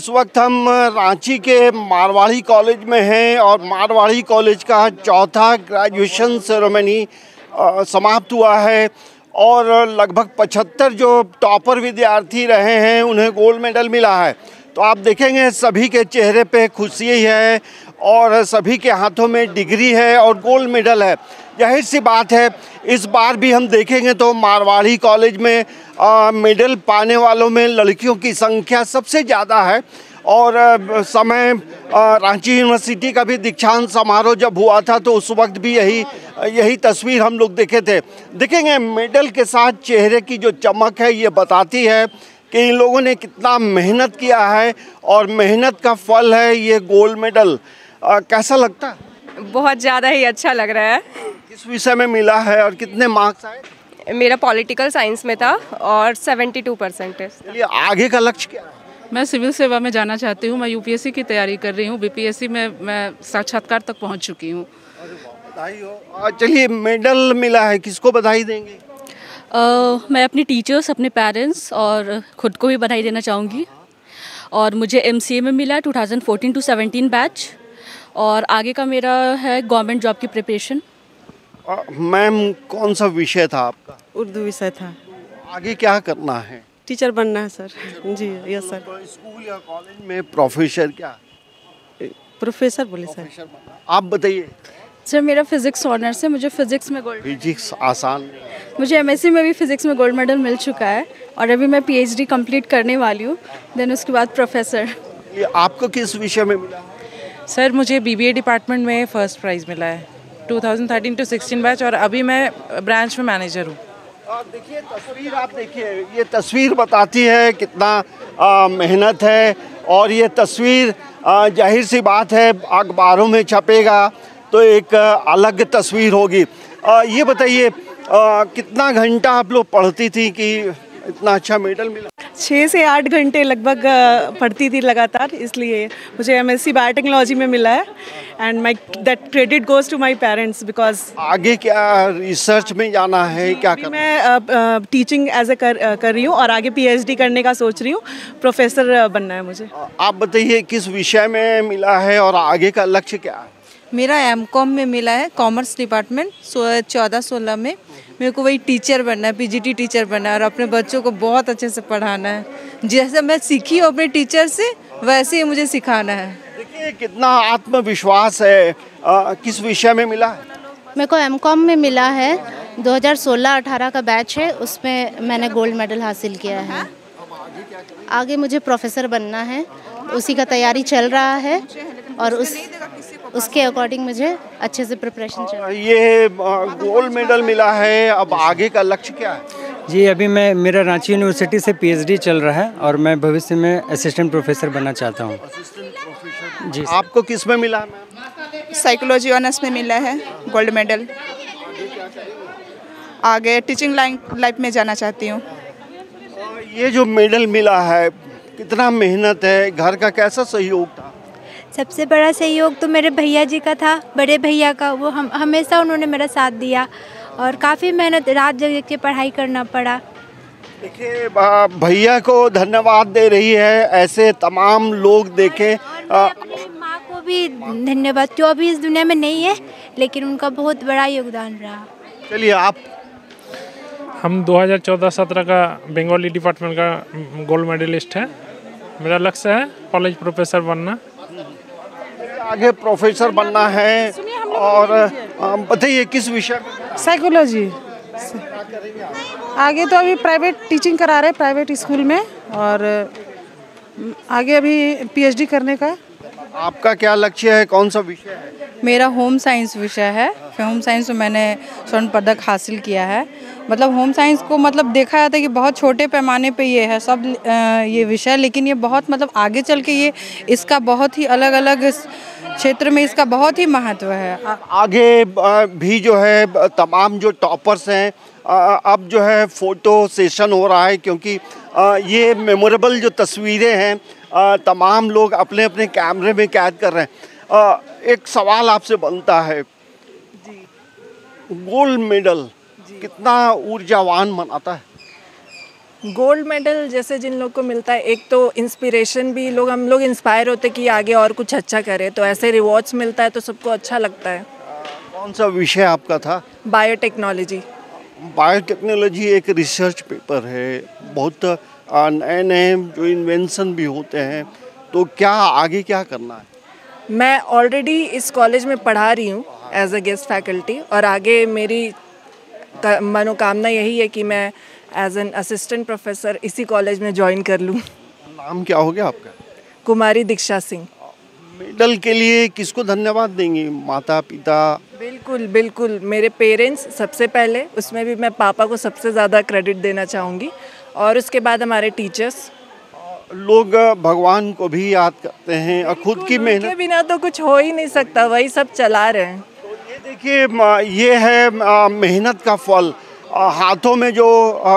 इस वक्त हम रांची के मारवाड़ी कॉलेज में हैं और मारवाड़ी कॉलेज का चौथा ग्रेजुएशन सेरेमनी समाप्त हुआ है और लगभग 75 जो टॉपर विद्यार्थी रहे हैं, उन्हें गोल्ड मेडल मिला है। तो आप देखेंगे, सभी के चेहरे पे खुशी है और सभी के हाथों में डिग्री है और गोल्ड मेडल है। ज़ाहिर सी बात है, इस बार भी हम देखेंगे तो मारवाड़ी कॉलेज में मेडल पाने वालों में लड़कियों की संख्या सबसे ज़्यादा है। और समय रांची यूनिवर्सिटी का भी दीक्षांत समारोह जब हुआ था तो उस वक्त भी यही यही तस्वीर हम लोग देखे थे। देखेंगे मेडल के साथ चेहरे की जो चमक है ये बताती है कि इन लोगों ने कितना मेहनत किया है और मेहनत का फल है ये गोल्ड मेडल। आ, कैसा लगता? है बहुत ज़्यादा ही अच्छा लग रहा है। किस विषय में मिला है और कितने मार्क्स आए? मेरा पॉलिटिकल साइंस में था और 72 परसेंट चलिए आगे का लक्ष्य क्या? है मैं सिविल सेवा में जाना चाहती हूँ मैं यूपीएससी की तैयारी कर रही हूँ बीपीएससी में मैं साक्षात्कार तक पहुँच चुकी हूँ। बधाई हो। चलिए मेडल मिला है किसको बधाई देंगे? uh, मैं अपनी टीचर्स अपने पेरेंट्स और ख़ुद को भी बधाई देना चाहूँगी। और मुझे एमसीए में मिला 2014 टू 17 बैच और आगे का मेरा है गवर्नमेंट जॉब की प्रिपरेशन मैम कौन सा विषय था आपका? उर्दू विषय था। आगे क्या करना है? टीचर बनना है सर। जी यस सर। तो स्कूल या कॉलेज में प्रोफेसर क्या? प्रोफेसर बोले सर। आप बताइए। सर मेरा फिजिक्स ऑनर्स है मुझे फिजिक्स में गोल्ड फिजिक्स आसान मुझे एमएससी में भी फिजिक्स में गोल्ड मेडल मिल चुका है और अभी मैं पीएचडी कंप्लीट करने वाली हूँ देन उसके बाद प्रोफेसर ये आपको किस विषय में मिला? सर मुझे बीबीए डिपार्टमेंट में फ़र्स्ट प्राइज़ मिला है। 2013 टू 16 बैच और अभी मैं ब्रांच में मैनेजर हूँ। देखिए, तस्वीर आप देखिए। ये तस्वीर बताती है कितना मेहनत है और ये तस्वीर ज़ाहिर सी बात है, अखबारों में छपेगा तो एक अलग तस्वीर होगी। ये बताइए कितना घंटा आप लोग पढ़ती थी कि इतना अच्छा मेडल मिला। छः से आठ घंटे लगभग पढ़ती थी लगातार इसलिए मुझे एम एस सी बायोटेक्नोलॉजी में मिला है and my that credit goes to my parents because आगे क्या रिसर्च में जाना है क्या करना? मैं टीचिंग एज ए कर कर रही हूँ और आगे पीएचडी करने का सोच रही हूँ। प्रोफेसर बनना है मुझे। आप बताइए किस विषय में मिला है और आगे का लक्ष्य क्या है? मेरा एम कॉम में मिला है कॉमर्स डिपार्टमेंट सो चौदह सोलह में। मेरे को वही टीचर बनना है पीजीटी टीचर बनना है और अपने बच्चों को बहुत अच्छे से पढ़ाना है। जैसे मैं सीखी हूँ अपने टीचर से वैसे ही मुझे सिखाना है। देखिए कितना आत्मविश्वास है आ, किस विषय में मिला? मेरे को एम कॉम में मिला है। 2016-18 का बैच है उसमें मैंने गोल्ड मेडल हासिल किया है। आगे मुझे प्रोफेसर बनना है उसी का तैयारी चल रहा है और उस उसके अकॉर्डिंग मुझे अच्छे से प्रिपरेशन चल ये गोल्ड मेडल मिला है अब आगे का लक्ष्य क्या है? जी अभी मैं मेरा रांची यूनिवर्सिटी से पीएचडी चल रहा है और मैं भविष्य में असिस्टेंट प्रोफेसर बनना चाहता हूँ। जी। आपको किसमें मिला साइकोलॉजी ऑनर्स में मिला है गोल्ड मेडल आगे टीचिंग लाइन लाइफ में जाना चाहती हूँ। ये जो मेडल मिला है कितना मेहनत है घर का कैसा सहयोग था? सबसे बड़ा सहयोग तो मेरे भैया जी का था बड़े भैया का। वो हम हमेशा उन्होंने मेरा साथ दिया और काफ़ी मेहनत रात जग के पढ़ाई करना पड़ा। देखिए भैया को धन्यवाद दे रही है ऐसे तमाम लोग देखे माँ को भी धन्यवाद जो अभी इस दुनिया में नहीं है लेकिन उनका बहुत बड़ा योगदान रहा। चलिए आप हम 2014-17 का बंगाली डिपार्टमेंट का गोल्ड मेडलिस्ट है। मेरा लक्ष्य है कॉलेज प्रोफेसर बनना। आगे प्रोफेसर बनना है और बताइए किस विषय साइकोलॉजी आगे तो अभी प्राइवेट टीचिंग करा रहे प्राइवेट स्कूल में और आगे अभी पीएचडी करने का। आपका क्या लक्ष्य है? कौन सा विषय है? मेरा होम साइंस विषय है। होम साइंस में मैंने स्वर्ण पदक हासिल किया है। मतलब होम साइंस को मतलब देखा जाता है कि बहुत छोटे पैमाने पे ये है सब ये विषय लेकिन ये बहुत मतलब आगे चल के ये इसका बहुत ही अलग अलग क्षेत्र में इसका बहुत ही महत्व है। आगे भी जो है तमाम जो टॉपर्स हैं अब जो है फ़ोटो सेशन हो रहा है क्योंकि ये मेमोरेबल जो तस्वीरें हैं तमाम लोग अपने अपने कैमरे में कैद कर रहे हैं। एक सवाल आपसे बनता है। गोल्ड मेडल कितना ऊर्जावान मनाता है? गोल्ड मेडल जैसे जिन लोग को मिलता है एक तो इंस्पिरेशन भी लोग हम लोग इंस्पायर होते कि आगे और कुछ अच्छा करें तो ऐसे रिवॉर्ड्स मिलता है तो सबको अच्छा लगता है। कौन सा विषय आपका था? बायोटेक्नोलॉजी बायोटेक्नोलॉजी एक रिसर्च पेपर है बहुत नए नए जो इन्वेंशन भी होते हैं तो क्या आगे क्या करना है? मैं ऑलरेडी इस कॉलेज में पढ़ा रही हूँ एज अ गेस्ट फैकल्टी और आगे मेरी मनोकामना यही है कि मैं एज एन असिस्टेंट प्रोफेसर इसी कॉलेज में ज्वाइन कर लूँ। नाम क्या हो गया आपका? कुमारी दीक्षा सिंह। मेडल के लिए किसको धन्यवाद देंगी? माता पिता? बिल्कुल बिल्कुल। मेरे पेरेंट्स सबसे पहले उसमें भी मैं पापा को सबसे ज़्यादा क्रेडिट देना चाहूँगी। और उसके बाद हमारे टीचर्स लोग भगवान को भी याद करते हैं और खुद की के मेहनत बिना तो कुछ हो ही नहीं सकता वही सब चला रहे हैं। तो ये देखिए ये है मेहनत का फल। हाथों में जो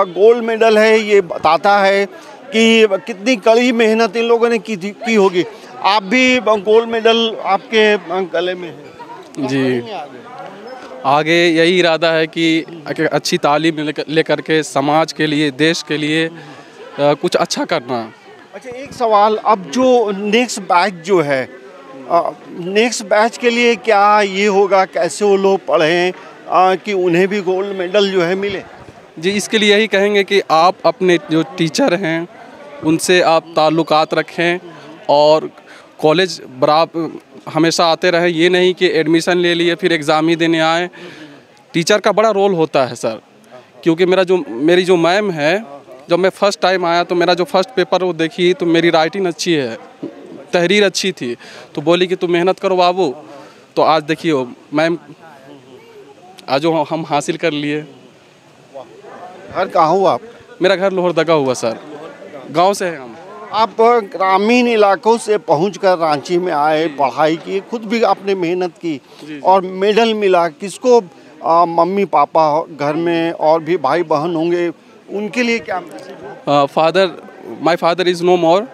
गोल्ड मेडल है ये बताता है कि कितनी कड़ी मेहनत इन लोगों ने की थी की होगी। आप भी गोल्ड मेडल आपके गले में है। जी। आगे। यही इरादा है कि अच्छी तालीम लेकर के समाज के लिए देश के लिए कुछ अच्छा करना। अच्छा एक सवाल अब जो नेक्स्ट बैच जो है नेक्स्ट बैच के लिए क्या ये होगा? कैसे वो लोग पढ़ें? आ, कि उन्हें भी गोल्ड मेडल जो है मिले। जी इसके लिए यही कहेंगे कि आप अपने जो टीचर हैं उनसे आप ताल्लुकात रखें और कॉलेज बराबर हमेशा आते रहें। ये नहीं कि एडमिशन ले लिए फिर एग्ज़ाम ही देने आए। टीचर का बड़ा रोल होता है सर। क्योंकि मेरा जो मेरी जो मैम है जब मैं फ़र्स्ट टाइम आया तो मेरा जो फ़र्स्ट पेपर वो देखी तो मेरी राइटिंग अच्छी है तहरीर अच्छी थी। तो बोली कि तू मेहनत करो बाबू। तो आज देखिए मैम आज जो हम हासिल कर लिए। घर कहाँ हुआ आप? मेरा घर लोहरदगा हुआ सर। गाँव से है हम। आप ग्रामीण इलाकों से पहुंचकर रांची में आए पढ़ाई की खुद भी आपने मेहनत की और मेडल मिला। किसको आ, मम्मी पापा घर में और भी भाई बहन होंगे उनके लिए क्या father my father is no more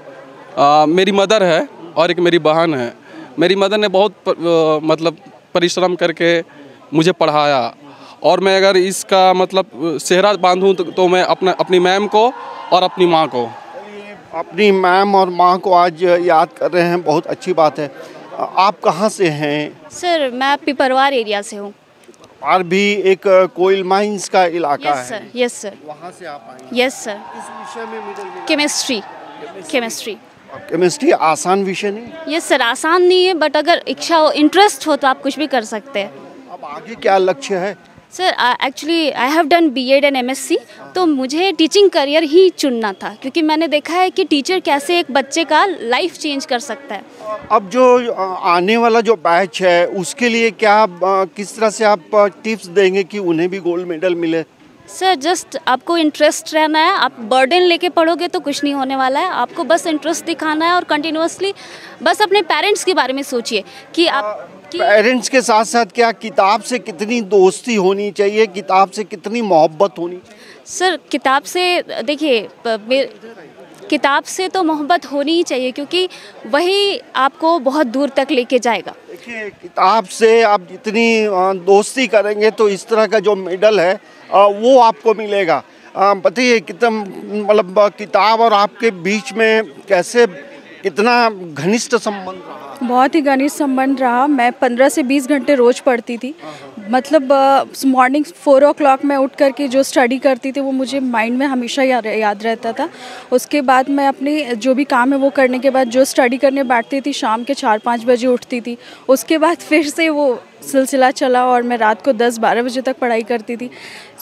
मेरी मदर है और एक मेरी बहन है। मेरी मदर ने बहुत प, अ, मतलब परिश्रम करके मुझे पढ़ाया। और मैं अगर इसका मतलब सेहरा बांधूँ तो, तो मैं अपना अपनी मैम को और अपनी माँ को। अपनी मैम और माँ को आज याद कर रहे हैं बहुत अच्छी बात है। आप कहाँ से हैं? सर मैं पिपरवार एरिया से हूँ। और भी एक कोयल माइंस का इलाका यस है। Sir yes sir. वहाँ से आप आए yes sir. Chemistry chemistry. Chemistry आसान विषय नहीं? यस सर आसान नहीं है बट अगर इच्छा हो इंटरेस्ट हो तो आप कुछ भी कर सकते हैं। अब आगे क्या लक्ष्य है? Sir actually I have done B Ed and M S C तो मुझे टीचिंग करियर ही चुनना था क्योंकि मैंने देखा है कि टीचर कैसे एक बच्चे का लाइफ चेंज कर सकता है। अब जो आने वाला जो बैच है उसके लिए क्या किस तरह से आप टिप्स देंगे कि उन्हें भी गोल्ड मेडल मिले? सर जस्ट आपको इंटरेस्ट रहना है आप बर्डन लेके पढ़ोगे तो कुछ नहीं होने वाला है आपको बस इंटरेस्ट दिखाना है और कंटिन्यूसली बस अपने पेरेंट्स के बारे में सोचिए कि आप पेरेंट्स के साथ साथ क्या किताब से कितनी दोस्ती होनी चाहिए? किताब से कितनी मोहब्बत होनी सर किताब से देखिए किताब से तो मोहब्बत होनी ही चाहिए क्योंकि वही आपको बहुत दूर तक लेके जाएगा। देखिए किताब से आप जितनी दोस्ती करेंगे तो इस तरह का जो मेडल है वो आपको मिलेगा। अ, बताइए कितना मतलब किताब और आपके बीच में कैसे कितना घनिष्ठ संबंध रहा? बहुत ही घनिष्ठ संबंध रहा। मैं पंद्रह से बीस घंटे रोज पढ़ती थी। मतलब मॉर्निंग फोर ओ क्लॉक में उठ करके जो स्टडी करती थी, वो मुझे माइंड में हमेशा याद रहता था। उसके बाद मैं अपनी जो भी काम है, वो करने के बाद जो स्टडी करने बैठती थी, शाम के चार पाँच बजे उठती थी। उसके बाद फिर से वो सिलसिला चला और मैं रात को दस बारह बजे तक पढ़ाई करती थी।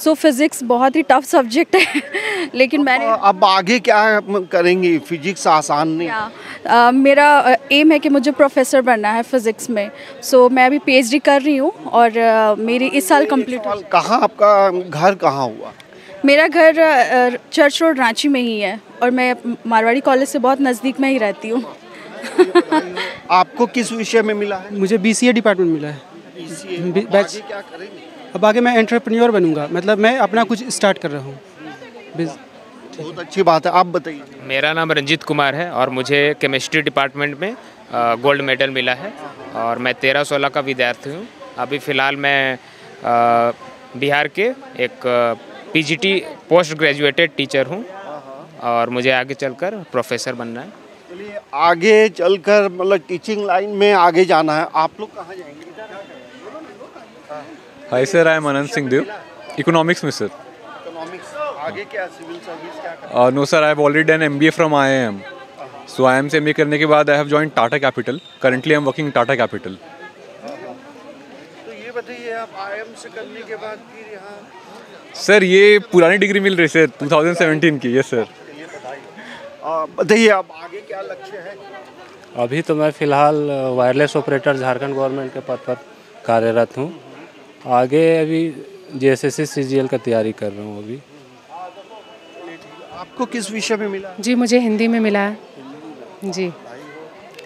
सो so, फिज़िक्स बहुत ही टफ सब्जेक्ट है लेकिन मैंने अब आगे क्या करेंगी? फिजिक्स आसान नहीं। अ, मेरा एम है कि मुझे प्रोफेसर बनना है फिज़िक्स में। सो so, मैं अभी पीएचडी कर रही हूँ और अ, मेरी इस साल कंप्लीट कहाँ आपका घर कहाँ हुआ? मेरा घर चर्च रोड रांची में ही है और मैं मारवाड़ी कॉलेज से बहुत नज़दीक में ही रहती हूँ। आपको किस विषय में मिला है? मुझे बीसीए डिपार्टमेंट मिला है। बैच क्या करेंगे? अब आगे मैं एंटरप्रेन्योर बनूँगा। मतलब मैं अपना कुछ स्टार्ट कर रहा हूँ। बहुत अच्छी बात है आप बताइए। मेरा नाम रंजीत कुमार है और मुझे केमिस्ट्री डिपार्टमेंट में गोल्ड मेडल मिला है और मैं तेरह सोलह का विद्यार्थी हूँ। अभी फ़िलहाल मैं बिहार के एक पीजीटी पोस्ट ग्रेजुएटेड टीचर हूँ और मुझे आगे चलकर प्रोफेसर बनना है। चलिए आगे चलकर मतलब टीचिंग लाइन में आगे जाना है। आप लोग कहाँ जाएँगे? Hi sir I am Anant Singh Dev. Economics में सर इकोनॉमिक्स आगे क्या सिविल सर्विस क्या no sir I have already done MBA from IIM so IIM से एमबीए करने के बाद I have join Tata Capital currently I am working Tata Capital तो ये बताइए आप आईएम से करने के बाद फिर यहाँ? सर ये पुरानी डिग्री मिल रही सर 2017 की। यस सर बताइए। आप आगे क्या लक्ष्य है? अभी तो मैं फ़िलहाल वायरलेस ऑपरेटर झारखंड गवर्नमेंट के पद पर कार्यरत हूँ। आगे अभी जे एस एस का तैयारी कर रहा हूँ अभी। आपको किस विषय में मिला? जी मुझे हिंदी में मिला। है जी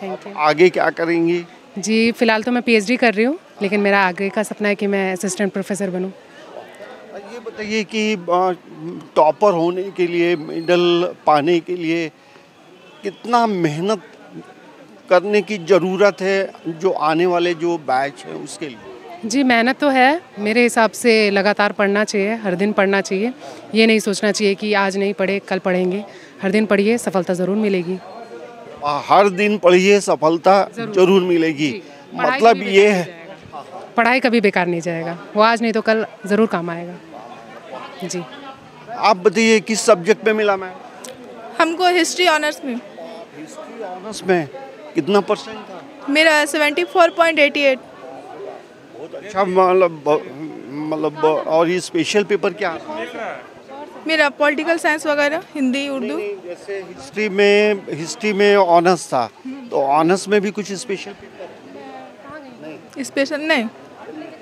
थैंक यू आगे क्या करेंगी? जी फ़िलहाल तो मैं पीएचडी कर रही हूँ लेकिन मेरा आगे का सपना है कि मैं असिस्टेंट प्रोफेसर बनूँ। ये बताइए कि टॉपर होने के लिए मेडल पाने के लिए कितना मेहनत करने की ज़रूरत है जो आने वाले जो बैच है उसके लिए? जी मेहनत तो है। मेरे हिसाब से लगातार पढ़ना चाहिए हर दिन पढ़ना चाहिए। ये नहीं सोचना चाहिए कि आज नहीं पढ़े कल पढ़ेंगे। हर दिन पढ़िए सफलता ज़रूर मिलेगी। हर दिन पढ़िए सफलता ज़रूर। ज़रूर मिलेगी। मतलब ये है। पढ़ाई कभी बेकार नहीं जाएगा। वो आज नहीं तो कल ज़रूर काम आएगा। जी। आप बताइए किस सब्जेक्ट में मिला मैं? हमको हिस्ट्री ऑनर्स में। हिस्ट्री ऑनर्स में। कितना परसेंट था? मेरा seventy four point eighty eight. अच्छा मतलब मतलब और ये स्पेशल पेपर क्या? मेरा पॉलिटिकल साइंस वगैरह हिंदी उर्दू। जैसे हिस्ट्री में हिस्ट्री में ऑनर्स था। तो ऑनर्स में भी कुछ स्पेशल स्पेशल नहीं।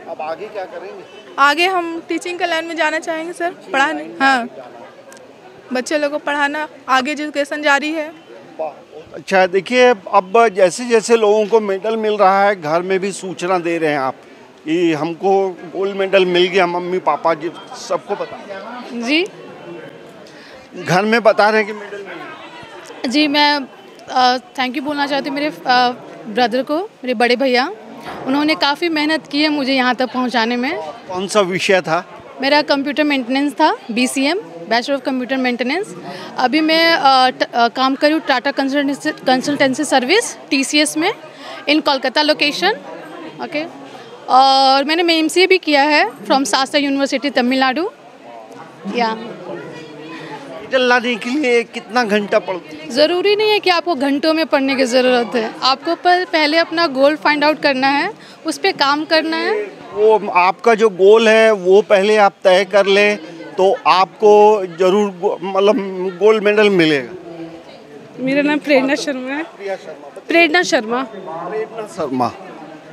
अब आगे क्या करेंगे? आगे हम टीचिंग के लाइन में जाना चाहेंगे सर पढ़ाने हाँ। बच्चे लोगों को पढ़ाना आगे एजुकेशन जारी है। अच्छा। देखिए अब जैसे जैसे लोगों को मेडल मिल रहा है घर में भी सूचना दे रहे हैं आप। कि हमको गोल्ड मेडल मिल गया मम्मी पापा जी सबको पता। जी। घर में बता रहे हैं कि मेडल मिल जी मैं थैंक यू बोलना चाहती हूँ मेरे आ, ब्रदर को मेरे बड़े भैया। उन्होंने काफ़ी मेहनत की है मुझे यहाँ तक पहुँचाने में। कौन सा विषय था? मेरा कंप्यूटर मेंटेनेंस था B C M bachelor of computer maintenance अभी मैं आ, ट, आ, काम कर रही हूँ Tata consultancy service T C S में इन कोलकाता लोकेशन ओके और मैंने एम सी भी किया है फ्रॉम शास्त्रा यूनिवर्सिटी तमिलनाडु या मेडल लाने के लिए कितना घंटा पढ़ते ज़रूरी नहीं है कि आपको घंटों में पढ़ने की ज़रूरत है। आपको पर पहले अपना गोल फाइंड आउट करना है उस पर काम करना है। वो आपका जो गोल है वो पहले आप तय कर लें तो आपको ज़रूर मतलब गोल्ड मेडल मिलेगा। मेरा नाम प्रेरणा शर्मा है। प्रेरणा शर्मा। प्रेरणा शर्मा।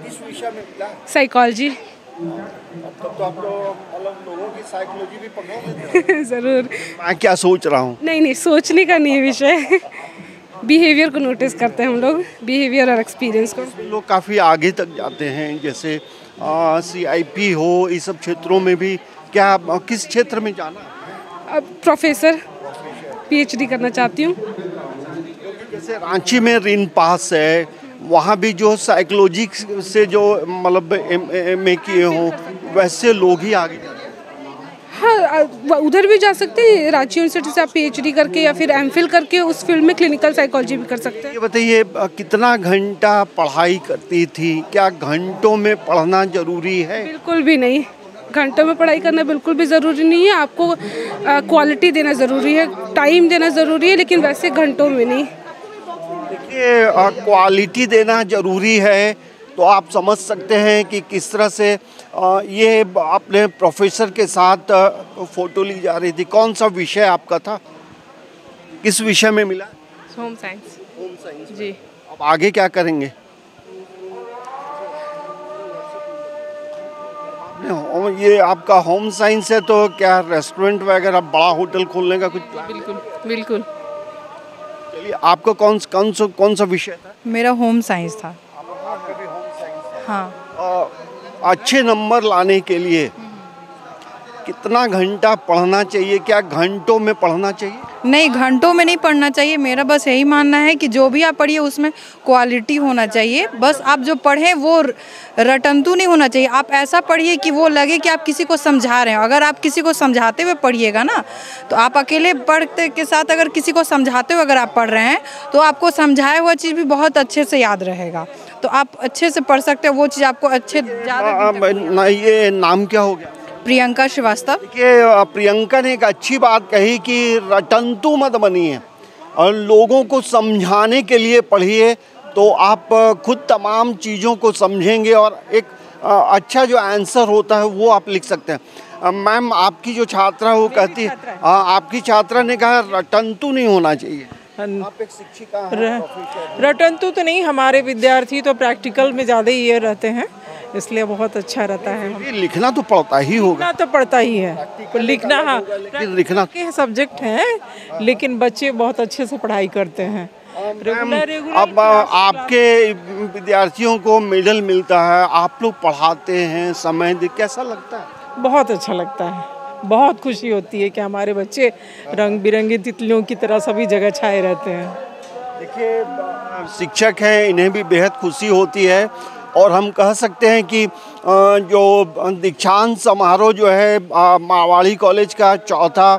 किस विषय में मिला? साइकोलॉजी तो तो मतलब लोगों साइकोलॉजी भी पढ़ोगे ज़रूर। मैं क्या सोच रहा हूँ? नहीं नहीं सोचने का नहीं विषय। बिहेवियर को नोटिस करते हैं हम लोग बिहेवियर और एक्सपीरियंस को। लोग काफ़ी आगे तक जाते हैं जैसे सी आई पी हो इस सब क्षेत्रों में भी क्या किस क्षेत्र में जाना? अब प्रोफेसर पीएचडी करना चाहती हूँ। जैसे रांची में रिन पास है वहाँ भी जो साइकोलॉजी से जो मतलब एम ए किए हों वैसे लोग ही आगे जाते हाँ। उधर भी जा सकते हैं रांची यूनिवर्सिटी से आप पीएचडी करके या फिर एमफिल करके उस फ़ील्ड में क्लिनिकल साइकोलॉजी भी कर सकते हैं। ये बताइए कितना घंटा पढ़ाई करती थी? क्या घंटों में पढ़ना ज़रूरी है? बिल्कुल भी नहीं। घंटों में पढ़ाई करना बिल्कुल भी ज़रूरी नहीं है। आपको क्वालिटी देना ज़रूरी है टाइम देना ज़रूरी है लेकिन वैसे घंटों में नहीं। देखिए क्वालिटी देना ज़रूरी है तो आप समझ सकते हैं कि किस तरह से ये अपने प्रोफेसर के साथ फ़ोटो ली जा रही थी। कौन सा विषय आपका था? किस विषय में मिला? होम साइंस होम साइंस जी। अब आगे क्या करेंगे? ये आपका होम साइंस है तो क्या रेस्टोरेंट वगैरह बड़ा होटल खोलने का कुछ बिल्कुल बिल्कुल। चलिए आपका कौन कौन सा कौन सा विषय था? मेरा होम साइंस था। हाँ। आ, अच्छे नंबर लाने के लिए कितना घंटा पढ़ना चाहिए? क्या घंटों में पढ़ना चाहिए? नहीं घंटों में नहीं पढ़ना चाहिए। मेरा बस यही मानना है कि जो भी आप पढ़िए उसमें क्वालिटी होना चाहिए। बस आप जो पढ़ें वो रटंतु नहीं होना चाहिए। आप ऐसा पढ़िए कि वो लगे कि आप किसी को समझा रहे हो। अगर आप किसी को समझाते हुए पढ़िएगा ना तो आप अकेले पढ़ते के साथ अगर किसी को समझाते हुए अगर आप पढ़ रहे हैं तो आपको समझाया हुआ चीज़ भी बहुत अच्छे से याद रहेगा। तो आप अच्छे से पढ़ सकते हो। वो चीज़ आपको अच्छे ज़्यादा ये नाम क्या हो गया? प्रियंका श्रीवास्तव? देखिए प्रियंका ने एक अच्छी बात कही कि रटंतु मत बनिए और लोगों को समझाने के लिए पढ़िए तो आप खुद तमाम चीज़ों को समझेंगे और एक अच्छा जो आंसर होता है वो आप लिख सकते हैं। मैम आपकी जो छात्रा वो कहती है आपकी छात्रा ने कहा रटंतु नहीं होना चाहिए। आप एक शिक्षिका रटंतु तो नहीं हमारे विद्यार्थी तो प्रैक्टिकल में ज़्यादा ही ये रहते हैं। इसलिए बहुत अच्छा रहता है। लिखना तो पड़ता ही होगा। लिखना तो पड़ता ही है। लिखना हाँ लिखना के सब्जेक्ट हैं लेकिन बच्चे बहुत अच्छे से पढ़ाई करते हैं। रेगुलर अब आपके विद्यार्थियों को मेडल मिलता है आप लोग पढ़ाते हैं समय दे कैसा लगता है? बहुत अच्छा लगता है। बहुत खुशी होती है कि हमारे बच्चे रंग बिरंगी तितलियों की तरह सभी जगह छाए रहते हैं। देखिए शिक्षक हैं इन्हें भी बेहद खुशी होती है। और हम कह सकते हैं कि जो दीक्षांत समारोह जो है मारवाड़ी कॉलेज का चौथा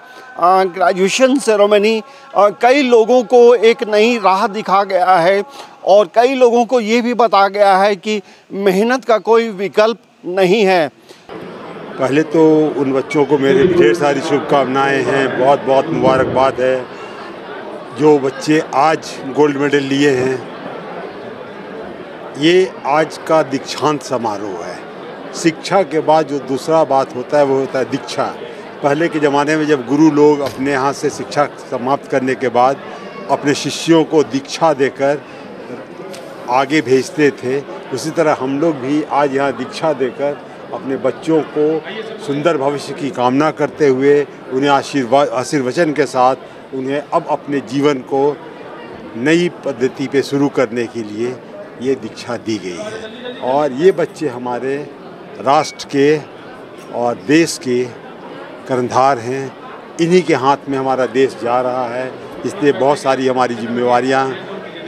ग्रेजुएशन सेरेमनी कई लोगों को एक नई राह दिखा गया है और कई लोगों को ये भी बता गया है कि मेहनत का कोई विकल्प नहीं है। पहले तो उन बच्चों को मेरे ढेर सारी शुभकामनाएँ हैं बहुत बहुत मुबारकबाद है। जो बच्चे आज गोल्ड मेडल लिए हैं ये आज का दीक्षांत समारोह है। शिक्षा के बाद जो दूसरा बात होता है, वो होता है दीक्षा। पहले के ज़माने में जब गुरु लोग अपने यहाँ से शिक्षा समाप्त करने के बाद अपने शिष्यों को दीक्षा देकर आगे भेजते थे, उसी तरह हम लोग भी आज यहाँ दीक्षा देकर अपने बच्चों को सुंदर भविष्य की कामना करते हुए, उन्हें आशीर्वाद आशीर्वचन के साथ उन्हें अब अपने जीवन को नई पद्धति पे शुरू करने के लिए ये दीक्षा दी गई है। और ये बच्चे हमारे राष्ट्र के और देश के कर्णधार हैं। इन्हीं के हाथ में हमारा देश जा रहा है। इसलिए बहुत सारी हमारी जिम्मेवारियाँ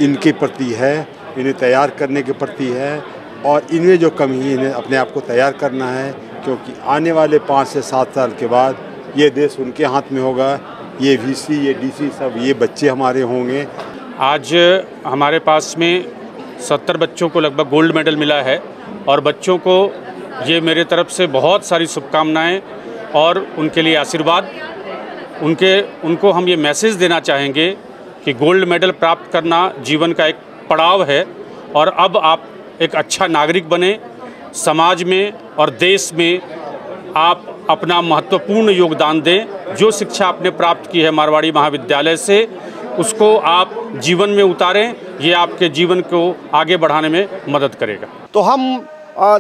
इनके प्रति है, इन्हें तैयार करने के प्रति है। और इनमें जो कमी है, इन्हें अपने आप को तैयार करना है, क्योंकि आने वाले पाँच से सात साल के बाद ये देश उनके हाथ में होगा। ये वीसी ये डीसी सब ये बच्चे हमारे होंगे। आज हमारे पास में सत्तर बच्चों को लगभग गोल्ड मेडल मिला है और बच्चों को ये मेरे तरफ़ से बहुत सारी शुभकामनाएँ और उनके लिए आशीर्वाद। उनके, उनको हम ये मैसेज देना चाहेंगे कि गोल्ड मेडल प्राप्त करना जीवन का एक पड़ाव है और अब आप एक अच्छा नागरिक बने, समाज में और देश में आप अपना महत्वपूर्ण योगदान दें, जो शिक्षा आपने प्राप्त की है मारवाड़ी महाविद्यालय से। उसको आप जीवन में उतारें, ये आपके जीवन को आगे बढ़ाने में मदद करेगा। तो हम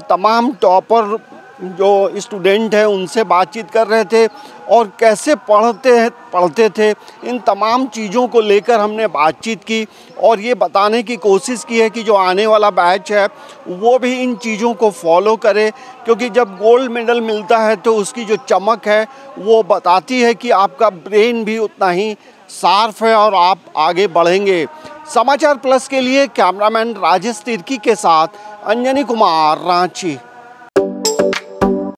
तमाम टॉपर जो स्टूडेंट हैं, उनसे बातचीत कर रहे थे और कैसे पढ़ते हैं, पढ़ते थे, इन तमाम चीज़ों को लेकर हमने बातचीत की और ये बताने की कोशिश की है कि जो आने वाला बैच है, वो भी इन चीज़ों को फॉलो करे, क्योंकि जब गोल्ड मेडल मिलता है तो उसकी जो चमक है, वो बताती है कि आपका ब्रेन भी उतना ही सार्फ है और आप आगे बढ़ेंगे। समाचार प्लस के लिए कैमरामैन राजेश तिर्की के साथ अंजनी कुमार, रांची।